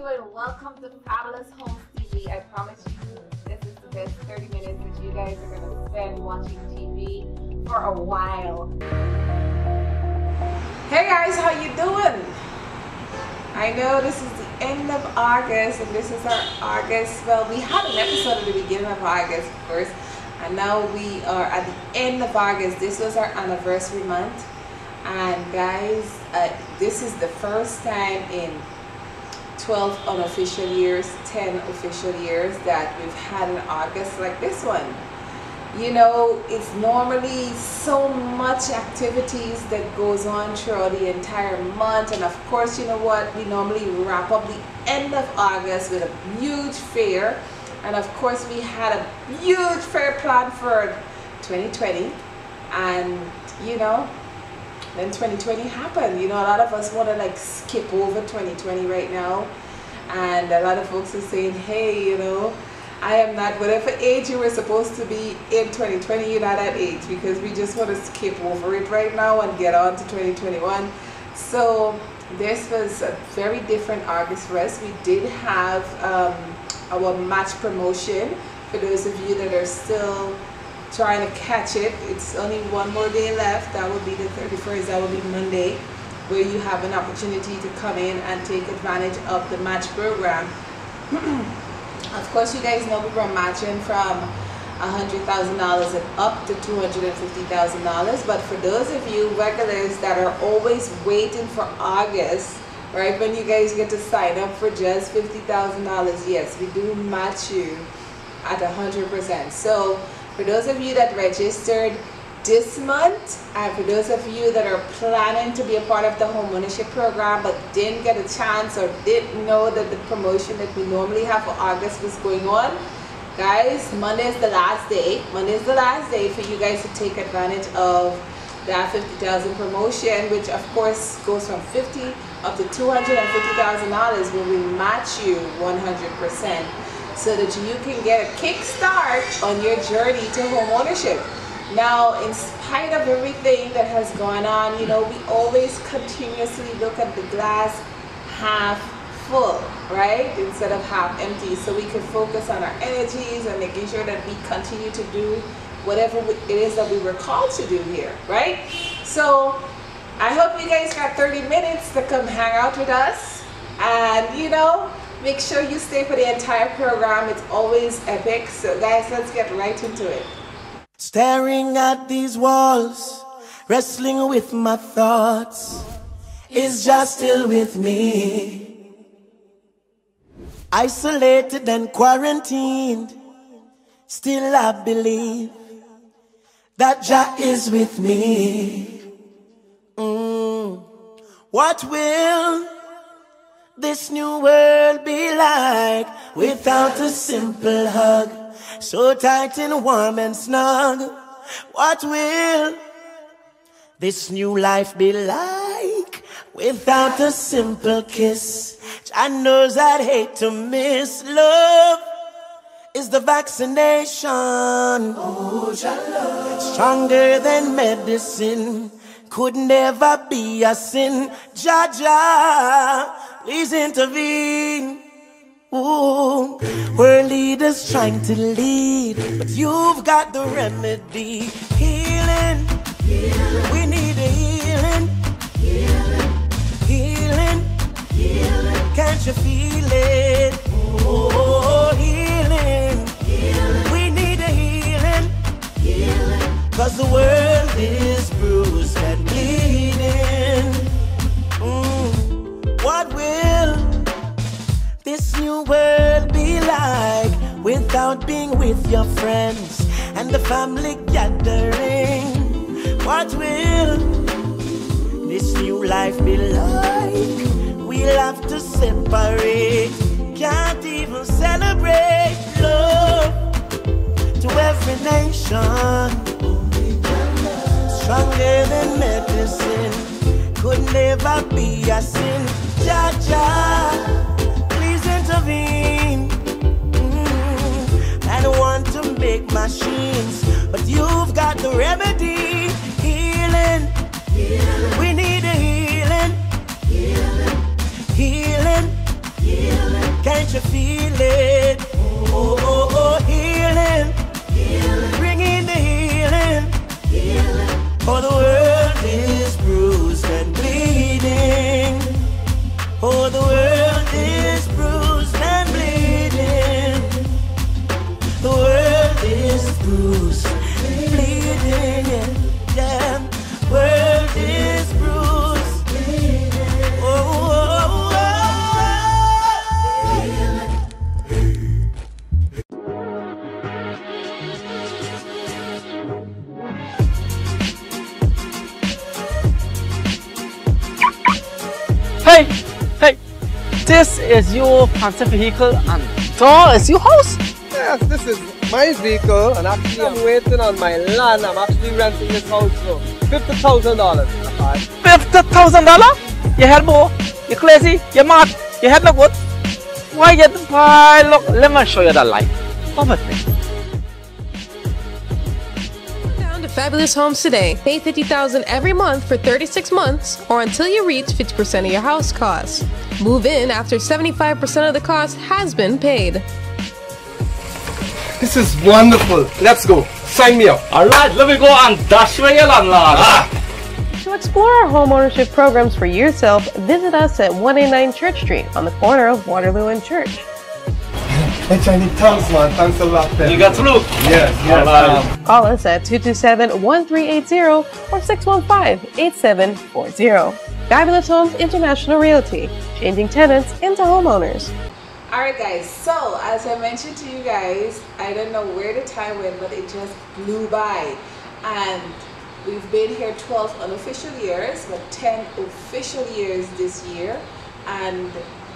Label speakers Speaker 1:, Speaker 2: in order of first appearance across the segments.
Speaker 1: doing? Welcome to Fabulous Homes TV. I promise you this is the best 30 minutes that you guys are going to spend watching TV for a while. Hey guys, how you doing? I know this is the end of August and this is our August. Well, we had an episode at the beginning of August, of course, and now we are at the end of August. This was our anniversary month. And guys, uh, this is the first time in 12 unofficial years, 10 official years that we've had in August like this one. You know, it's normally so much activities that goes on throughout the entire month. And of course, you know what? We normally wrap up the end of August with a huge fair. And of course, we had a huge fair plan for 2020. And, you know, then 2020 happened. You know, a lot of us want to like skip over 2020 right now. And a lot of folks are saying, hey, you know, I am not, whatever age you were supposed to be in 2020, you're not at age because we just want to skip over it right now and get on to 2021. So this was a very different August for us. We did have um, our match promotion for those of you that are still trying to catch it. It's only one more day left. That will be the 31st. That will be Monday, where you have an opportunity to come in and take advantage of the match program. of course, you guys know we were matching from $100,000 and up to $250,000. But for those of you regulars that are always waiting for August, right, when you guys get to sign up for just $50,000, yes, we do match you at 100%. So for those of you that registered this month, and for those of you that are planning to be a part of the home ownership program but didn't get a chance or didn't know that the promotion that we normally have for August was going on, guys, Monday is the last day. Monday is the last day for you guys to take advantage of that 50,000 promotion, which of course goes from 50 up to $250,000 where we match you 100% so that you can get a kickstart on your journey to home ownership. Now, in spite of everything that has gone on, you know, we always continuously look at the glass half full, right? Instead of half empty. So we can focus on our energies and making sure that we continue to do whatever it is that we were called to do here, right? So I hope you guys got 30 minutes to come hang out with us. And, you know, Make sure you stay for the entire program. It's always epic. So guys, let's get right into it.
Speaker 2: Staring at these walls, wrestling with my thoughts. Is just still with me. Isolated and quarantined. Still I believe that Jah is with me. Mm. What will this new world be like without a simple hug? So tight and warm and snug. What will this new life be like without a simple kiss? I knows I'd hate to miss love. Is the vaccination oh, stronger than medicine? Could never be a sin. Jah Jah, please intervene. Ooh, we're leaders trying to lead, but you've got the remedy. Healing, we need a healing. Healing. Can't you feel it? Oh, healing. healing. we need a healing. healing. Cause the world is bruised and bleeding. This new world be like without being with your friends and the family gathering? What will this new life be like? We'll have to separate, can't even celebrate love to every nation. Stronger than medicine, could never be a sin. Jah Jah
Speaker 3: is your vehicle and so is your house?
Speaker 4: Yes, this is my vehicle and actually I'm waiting on my land. I'm actually renting this house for $50,000.
Speaker 3: $50,000? You head more? you crazy, you mad, you head no good. Why you why look let me show you the life. Poverty.
Speaker 5: Down to Fabulous Homes today. Pay 50000 every month for 36 months or until you reach 50% of your house costs. Move in after 75% of the cost has been paid.
Speaker 4: This is wonderful. Let's go. Sign me up.
Speaker 3: Alright, let me go and dash away your landlord. Ah.
Speaker 5: To explore our homeownership programs for yourself, visit us at 189 Church Street on the corner of Waterloo and Church.
Speaker 4: Hey, Chinese, thanks, man. Thanks a lot.
Speaker 3: You got through?
Speaker 4: Yes, yes.
Speaker 3: Alright.
Speaker 4: um,
Speaker 5: Call us at 227-1380 or 615-8740. Fabulous Homes International Realty, changing tenants into homeowners.
Speaker 1: All right, guys. So as I mentioned to you guys, I don't know where the time went, but it just blew by, and we've been here 12 unofficial years, but 10 official years this year, and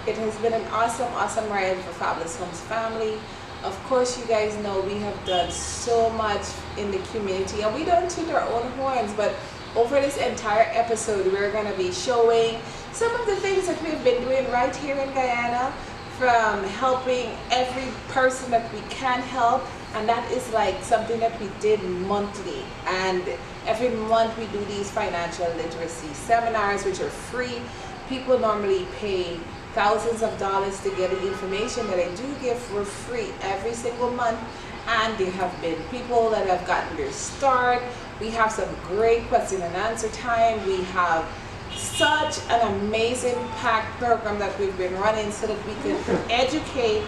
Speaker 1: it has been an awesome, awesome ride for Fabulous Homes family. Of course, you guys know we have done so much in the community, and we don't toot our own horns, but over this entire episode, we're going to be showing some of the things that we've been doing right here in Guyana from helping every person that we can help and that is like something that we did monthly and every month we do these financial literacy seminars which are free people normally pay thousands of dollars to get the information that I do give for free every single month. And there have been people that have gotten their start. We have some great question and answer time. We have such an amazing packed program that we've been running so that we can educate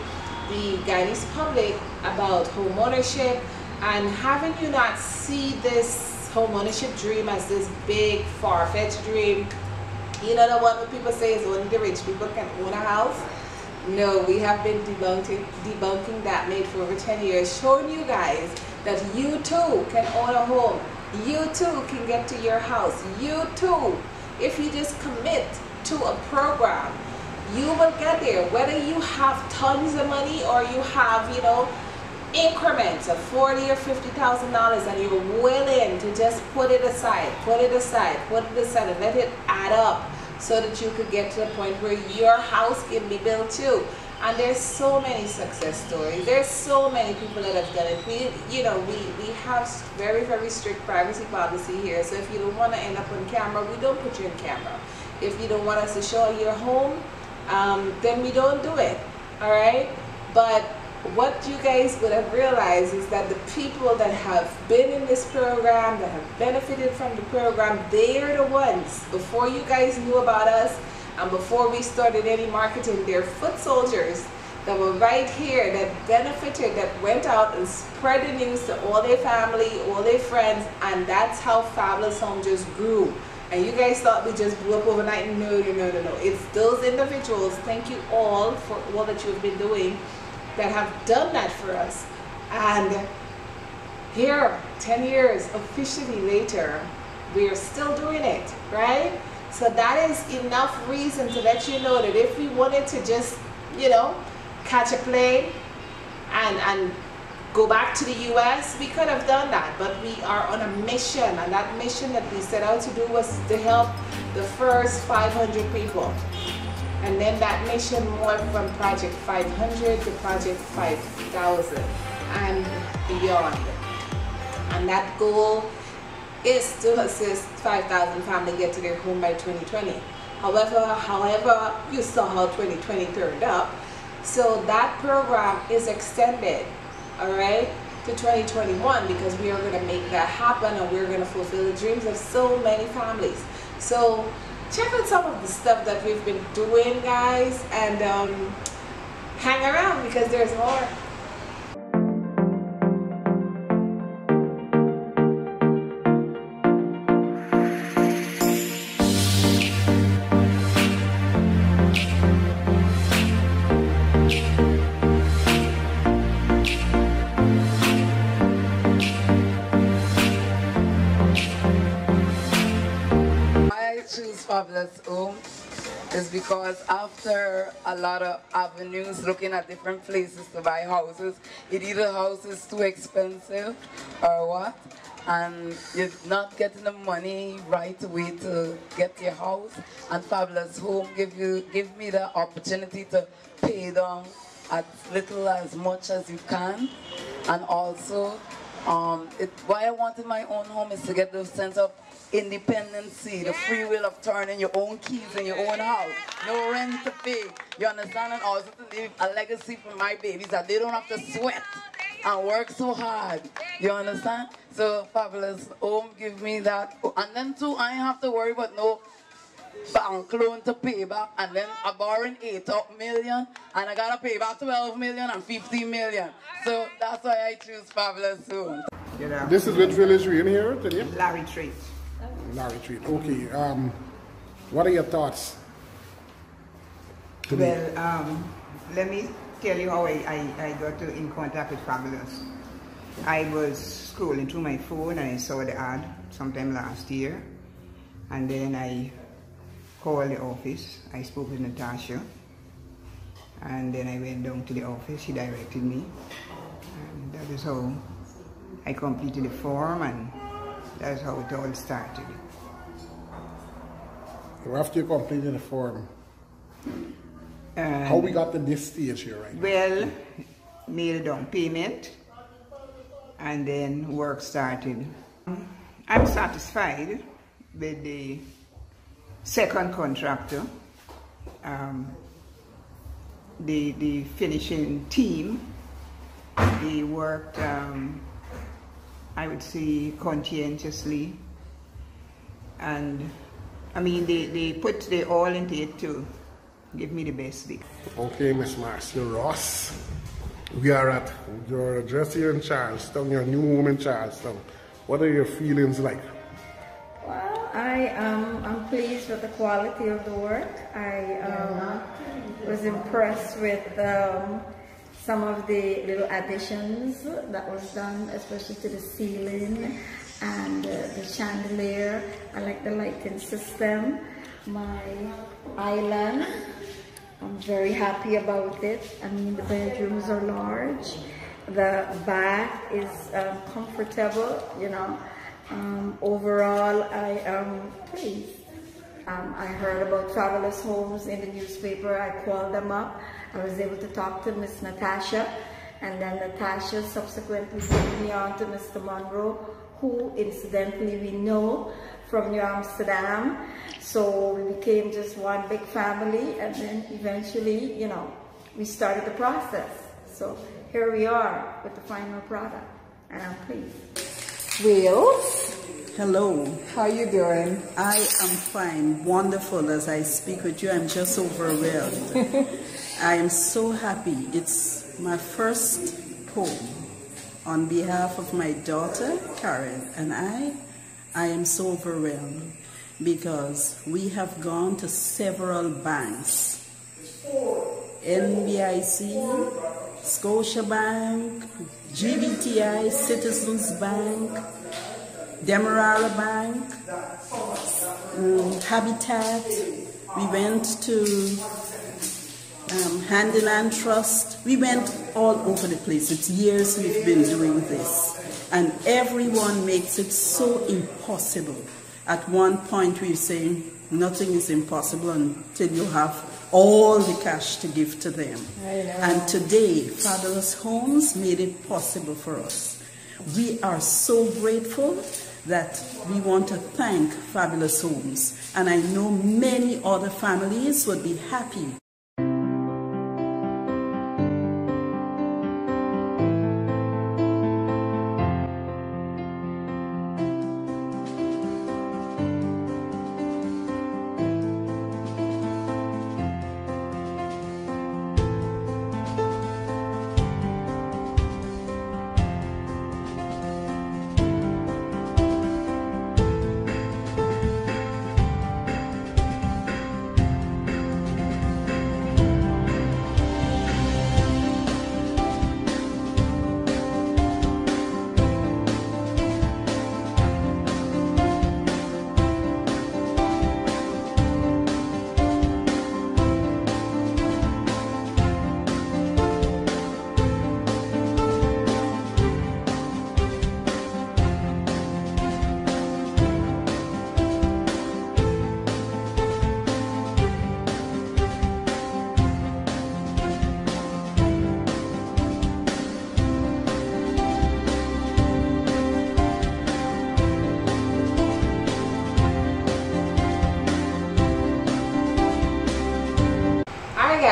Speaker 1: the Guyanese public about home ownership and having you not see this home ownership dream as this big far-fetched dream you know the one people say is only the rich people can own a house? No we have been debunking debunking that made for over 10 years showing you guys that you too can own a home. You too can get to your house. You too if you just commit to a program you will get there. Whether you have tons of money or you have you know increments of 40 or 50 thousand dollars and you're willing to just put it aside put it aside put it aside and let it add up so that you could get to the point where your house can be built too. And there's so many success stories. There's so many people that have done it. We you know we we have very very strict privacy policy here. So if you don't want to end up on camera we don't put you in camera. If you don't want us to show your home um, then we don't do it all right? But what you guys would have realized is that the people that have been in this program that have benefited from the program they are the ones before you guys knew about us and before we started any marketing they're foot soldiers that were right here that benefited that went out and spread the news to all their family all their friends and that's how fabulous home just grew. And you guys thought we just blew up overnight? No no no no no. It's those individuals. Thank you all for all that you've been doing that have done that for us. And here 10 years officially later we are still doing it right? So that is enough reason to let you know that if we wanted to just you know catch a plane and and go back to the US we could have done that. But we are on a mission and that mission that we set out to do was to help the first 500 people and then that mission morphed from Project 500 to Project 5000 and beyond. And that goal is to assist 5,000 families get to their home by 2020. However, however, you saw how 2020 turned up. So that program is extended, all right, to 2021 because we are going to make that happen and we're going to fulfill the dreams of so many families. So check out some of the stuff that we've been doing guys and um, hang around because there's more
Speaker 6: Choose Home is because after a lot of avenues looking at different places to buy houses, it either house is too expensive or what, and you're not getting the money right away to get your house. And Fabulous Home give you give me the opportunity to pay down as little as much as you can, and also um, it, why I wanted my own home is to get the sense of independency, the free will of turning your own keys in your own house, no rent to pay. You understand? And also to leave a legacy for my babies that they don't have to sweat and work so hard. You understand? So fabulous home give me that. And then too, I have to worry about no bank loan to pay back and then I borrowing 8 million and I gotta pay back 12 million and 15 million. So that's why I choose Fabulous Home.
Speaker 7: You know,
Speaker 8: This is which village we in here today?
Speaker 7: La Retraite.
Speaker 8: La Retraite. Okay. Um, what are your thoughts? today?
Speaker 7: Well, um, let me tell you how I, I, I got to, in contact with Fabulous. I was scrolling through my phone and I saw the ad sometime last year. And then I called the office. I spoke with Natasha. And then I went down to the office. She directed me. And that is how I completed the form and that's how it all started.
Speaker 8: After you completed the form,
Speaker 7: And
Speaker 8: how we got to this stage here right now?
Speaker 7: Well, made a down payment and then work started. I'm satisfied with the second contractor, um, the, the finishing team. They worked, um, I would say, conscientiously. And I mean, they, they put their all into it to give me the best big.
Speaker 8: Okay, Miss Marcia Ross. We are at your address here in Charlestown, your new home in Charlestown. What are your feelings like?
Speaker 9: I um, I'm pleased with the quality of the work. I um, was impressed with um, some of the little additions that was done, especially to the ceiling and uh, the chandelier. I like the lighting system. My island, I'm very happy about it. I mean, the bedrooms are large. The bath is um, comfortable, you know. Um, overall, I am pleased. Um, I heard about travelers' Homes in the newspaper. I called them up. I was able to talk to Miss Natasha, and then Natasha subsequently sent me on to Mr. Monroe, who incidentally we know from New Amsterdam. So we became just one big family, and then eventually, you know, we started the process. So here we are with the final product, and I'm pleased.
Speaker 10: Wales. Hello. How are you doing? I am fine. Wonderful as I speak with you. I'm just overwhelmed. I am so happy. It's my first home on behalf of my daughter, Karen, and I. I am so overwhelmed because we have gone to several banks. NBIC, Scotiabank, GBTI, Citizens Bank, Demerara Bank, um, Habitat. We went to um, Hand-in-Hand Trust. We went all over the place. It's years we've been doing this. And everyone makes it so impossible. At one point we say nothing is impossible until you have all the cash to give to them. And today, Fabulous Homes made it possible for us. We are so grateful that we want to thank Fabulous Homes. And I know many other families would be happy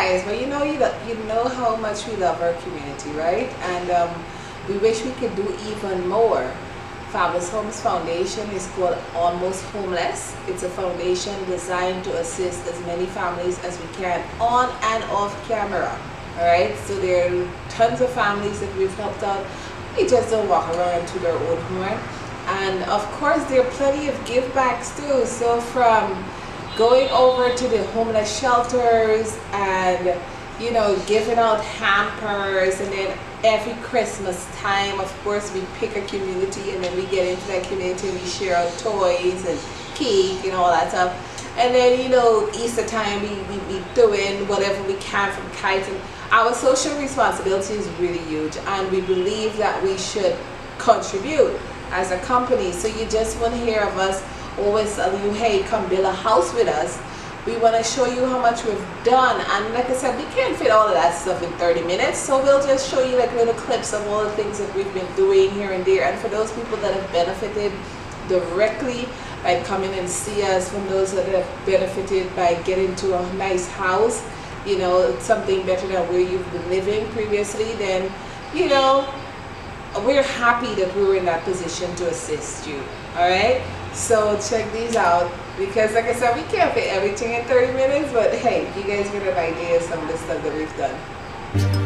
Speaker 1: guys, but you know you lo- you know how much we love our community, right? And um, we wish we could do even more. Fabulous Homes Foundation is called Almost Homeless. It's a foundation designed to assist as many families as we can on and off camera. All right, so there are tons of families that we've helped out. We just don't walk around to their own horn. And of course, there are plenty of give backs too. So from going over to the homeless shelters and you know giving out hampers and then every christmas time of course we pick a community and then we get into that community and we share out toys and cake and all that stuff. And then you know easter time we, we, throw in whatever we can from kites and our social responsibility is really huge and we believe that we should contribute as a company. So you just want to hear of us always tell you, hey, come build a house with us. We want to show you how much we've done. And like I said, we can't fit all of that stuff in 30 minutes. So we'll just show you like little clips of all the things that we've been doing here and there. And for those people that have benefited directly by coming and see us, from those that have benefited by getting to a nice house, you know, something better than where you've been living previously, then, you know, we're happy that we were in that position to assist you. All right. So check these out because like I said, we can't fit everything in 30 minutes, but hey, you guys get an idea of some of the stuff that we've done.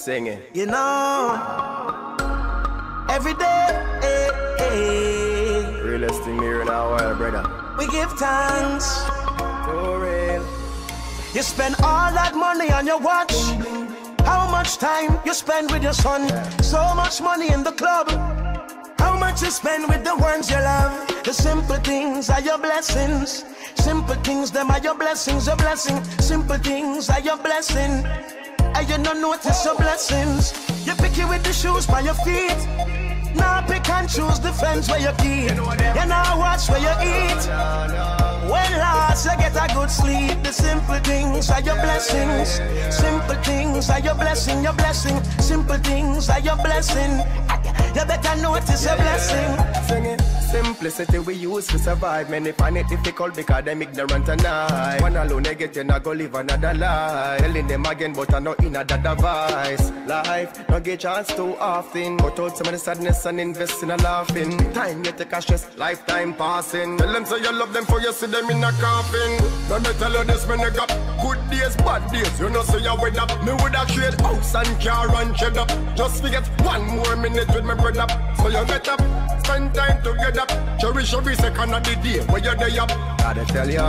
Speaker 2: Thanks,
Speaker 11: Sing it.
Speaker 2: you know. Every day, eh, eh.
Speaker 11: Realest thing here in our world, brother.
Speaker 2: We give thanks.
Speaker 11: For real.
Speaker 2: You spend all that money on your watch. How much time you spend with your son? So much money in the club. How much you spend with the ones you love? The simple things are your blessings. Simple things, them are your blessings, your blessing. Simple things are your blessing. And you don't notice your blessings. You pick it with the shoes by your feet. Now pick and choose the friends where you keep. You now watch where you eat. When last you get a good sleep, the simple things are your blessings. Simple things are your blessing, your blessing. Simple things are your blessing. You better notice your blessing.
Speaker 11: Sing it. Simplicity we use to survive. Many find it difficult because them ignorant and I. One alone they get you not go live another life. Telling them again, but I know in a that device. Life, no get chance too often. But out some of the sadness and invest in a laughing. Time you take a stress, lifetime passing. Tell them say you love them for you see them in a coffin. Let me tell you this, man, nigga. Good days, bad days, you know say you win up. Me woulda trade house and car and cheddar. Just forget one more minute with my brother. So you get up, spend time together. Cherish every second of the day where you're there. Gotta tell you,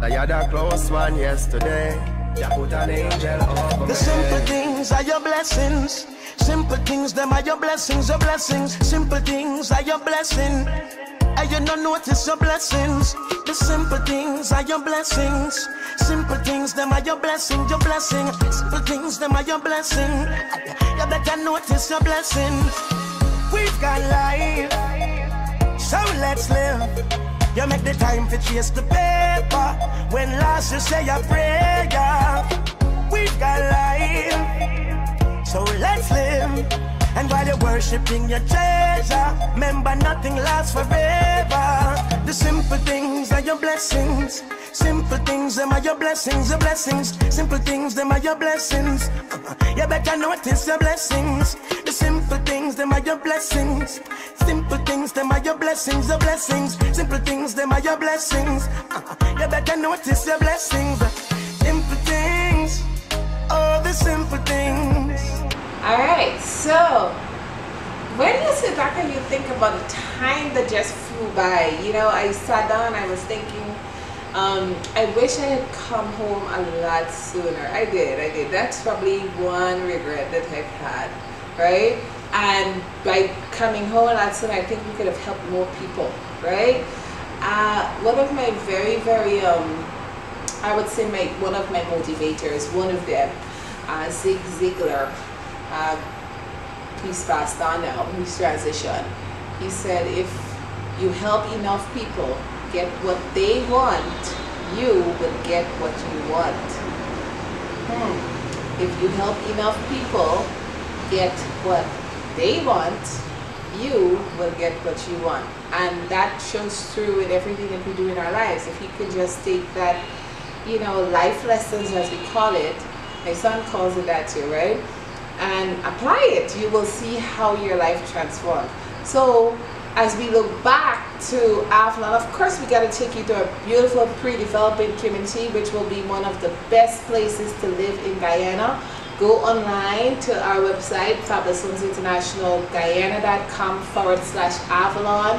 Speaker 11: that you're the close one yesterday. You put an angel over
Speaker 2: The simple things are your blessings. Simple things, them are your blessings, your blessings. Simple things are your blessing. And you don't notice your blessings. The simple things are your blessings. Simple things, them are your blessing, your blessing. Simple things, them are your blessing. You better notice your blessings. We've got life, so let's live. You make the time to chase the paper. When last you say a prayer, we've got life, so let's live. And while you're worshiping your treasure, remember nothing lasts forever. The simple things are your blessings. Things, them are your blessings, your blessings. Simple things, them are your blessings. You better notice your blessings. The simple things, them are your blessings. Simple things, them are your blessings, your blessings. Simple things, them are your blessings. You better notice your blessings. Simple things, all the simple things.
Speaker 1: All right, so when you sit back and you think about the time that just flew by, you know, I sat down, I was thinking, um, I wish I had come home a lot sooner. I did, I did. That's probably one regret that I've had, right? And by coming home a lot sooner, I think we could have helped more people, right? Uh, one of my very, very, um, I would say my one of my motivators, one of them, uh, Zig Ziglar, uh, he's passed on now, he's transitioned. He said, if you help enough people get what they want, you will get what you want. Hmm. If you help enough people get what they want, you will get what you want. And that shows through in everything that we do in our lives. If you can just take that, you know, life lessons as we call it, my son calls it that too, right? And apply it, you will see how your life transforms. So as we look back to Avalon, of course we got to take you to a beautiful pre-developing community, which will be one of the best places to live in Guyana. Go online to our website, Fabulous Homes International, guyana.com forward slash Avalon,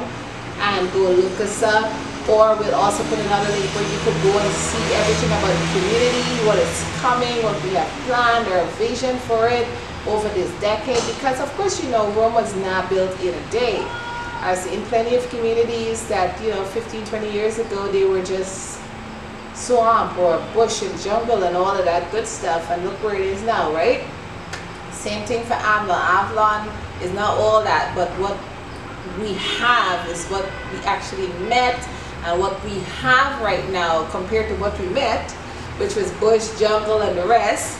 Speaker 1: and go look us up. Or we'll also put another link where you could go and see everything about the community, what is coming, what we have planned, our vision for it over this decade. Because of course, you know, Rome was not built in a day. I've seen plenty of communities that, you know, 15, 20 years ago, they were just swamp or bush and jungle and all of that good stuff. And look where it is now, right? Same thing for Avalon. Avalon is not all that, but what we have is what we actually met and what we have right now compared to what we met, which was bush, jungle, and the rest,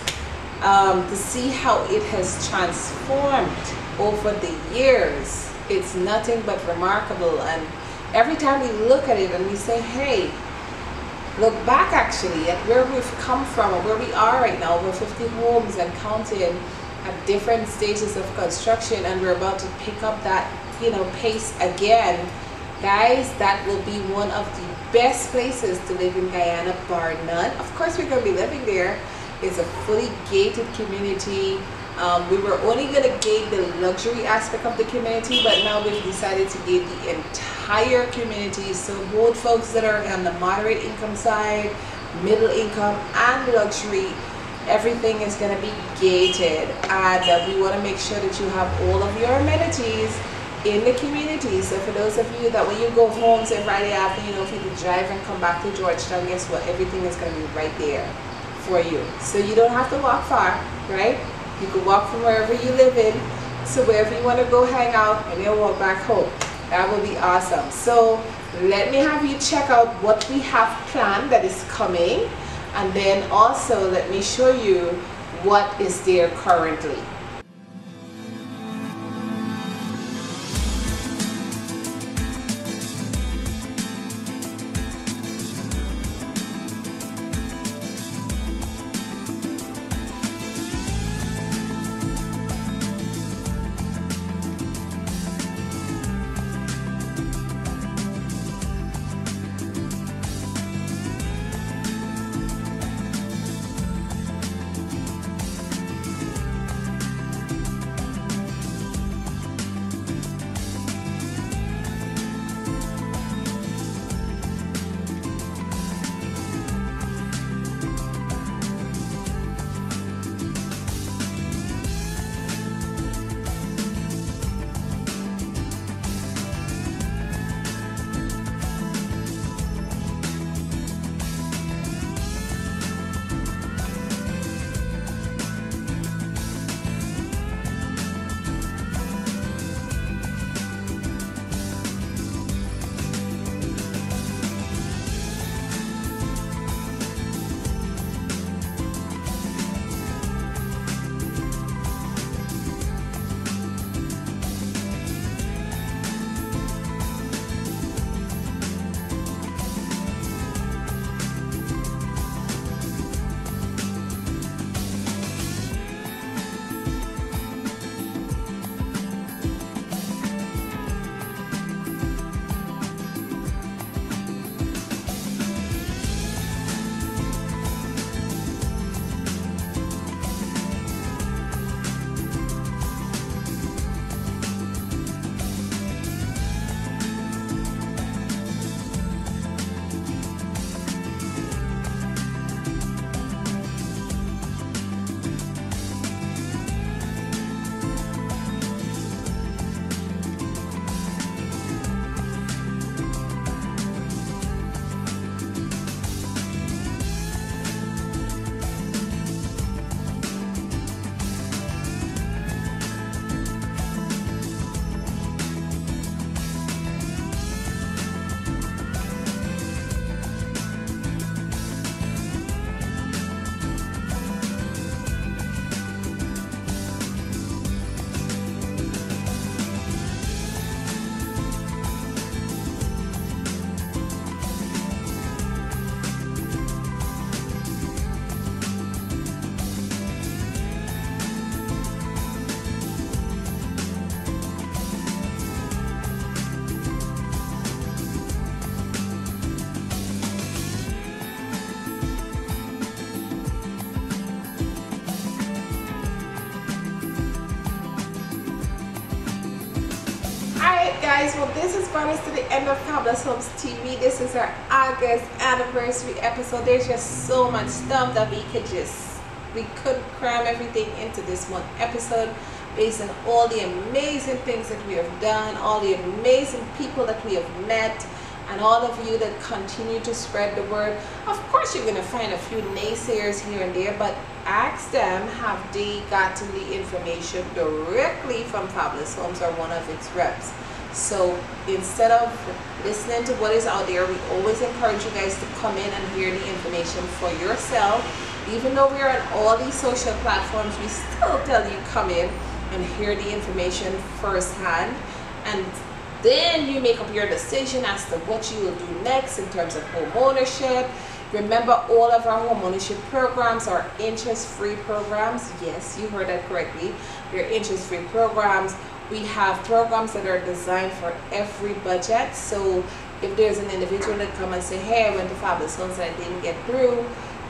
Speaker 1: um, to see how it has transformed over the years. It's nothing but remarkable. And every time we look at it and we say, hey, look back actually at where we've come from and where we are right now, over 50 homes and counting at different stages of construction and we're about to pick up that, you know, pace again. Guys, that will be one of the best places to live in Guyana, bar none. Of course, we're going to be living there. It's a fully gated community. Um, we were only going to gate the luxury aspect of the community, but now we've decided to gate the entire community. So both folks that are on the moderate income side, middle income, and luxury, everything is going to be gated. And uh, we want to make sure that you have all of your amenities in the community. So for those of you that when you go home, say Friday afternoon, you know, if you drive and come back to Georgetown, guess what? Everything is going to be right there for you. So you don't have to walk far, right? You can walk from wherever you live in to wherever you want to go hang out and then walk back home. That will be awesome. So let me have you check out what we have planned that is coming and then also let me show you what is there currently. This has brought us to the end of Fabulous Homes TV. This is our August anniversary episode. There's just so much stuff that we could just, we could cram everything into this one episode based on all the amazing things that we have done, all the amazing people that we have met, and all of you that continue to spread the word. Of course, you're going to find a few naysayers here and there, but ask them have they gotten the information directly from Fabulous Homes or one of its reps. So instead of listening to what is out there, we always encourage you guys to come in and hear the information for yourself. Even though we're on all these social platforms, we still tell you come in and hear the information firsthand and then you make up your decision as to what you will do next in terms of home ownership. Remember, all of our home ownership programs are interest-free programs. Yes, you heard that correctly. They're interest-free programs. We have programs that are designed for every budget. So if there's an individual that come and say, hey, I went to Fabulous Homes and I didn't get through,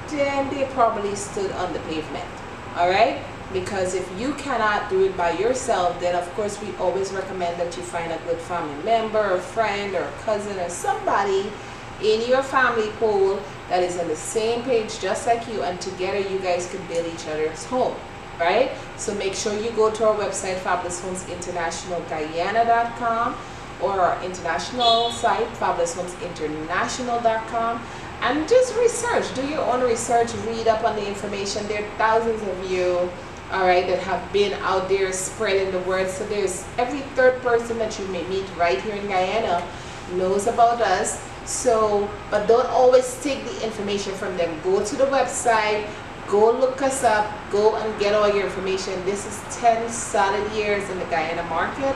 Speaker 1: then they probably stood on the pavement. All right? because if you cannot do it by yourself then of course we always recommend that you find a good family member or friend or cousin or somebody in your family pool that is on the same page just like you and together you guys can build each other's home right so make sure you go to our website fabuloushomeinternationalguyana.com or our international site fabuloushomeinternational.com and just research do your own research read up on the information there are thousands of you all right, that have been out there spreading the word. So there's every third person that you may meet right here in Guyana knows about us. So, but don't always take the information from them. Go to the website, go look us up, go and get all your information. This is 10 solid years in the Guyana market.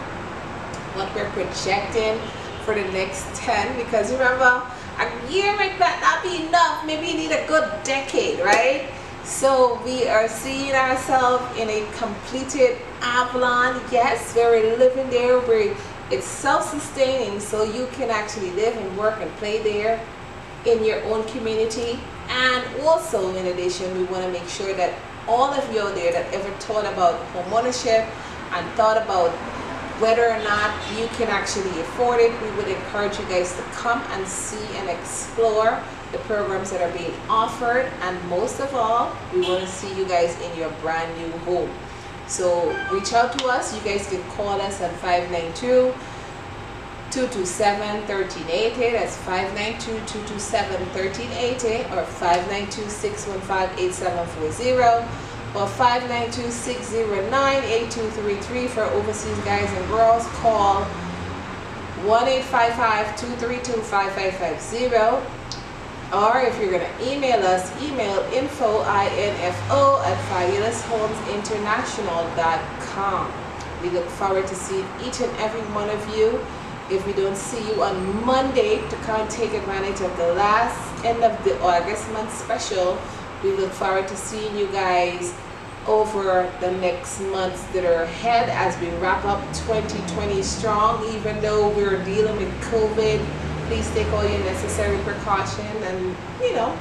Speaker 1: What we're projecting for the next 10 because remember, a year might not be enough. Maybe you need a good decade, right? So we are seeing ourselves in a completed Avalon. Yes, we're living there. We're, it's self-sustaining, so you can actually live and work and play there in your own community. And also, in addition, we want to make sure that all of you out there that ever thought about home ownership and thought about whether or not you can actually afford it, we would encourage you guys to come and see and explore the programs that are being offered. And most of all we want to see you guys in your brand new home. So reach out to us. You guys can call us at 592 227 1380 that's 592 227 1380 or 592 615 8740 or 592 609 8233 for overseas guys and girls call 1 855 232 5550 or if you're going to email us, email info, I-N-F-O, at fabuloushomeinternational.com. We look forward to seeing each and every one of you. If we don't see you on Monday to come take advantage of the last end of the August month special, we look forward to seeing you guys over the next months that are ahead as we wrap up 2020 strong, even though we're dealing with COVID please take all your necessary precaution and you know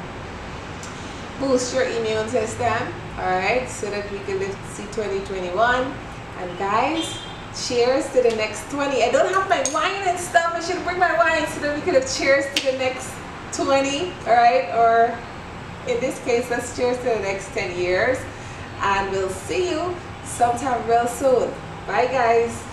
Speaker 1: boost your immune system all right so that we can live to see 2021 and guys cheers to the next 20 i don't have my wine and stuff. I should bring my wine so that we could have cheers to the next 20 all right or in this case let's cheers to the next 10 years. And we'll see you sometime real soon. Bye guys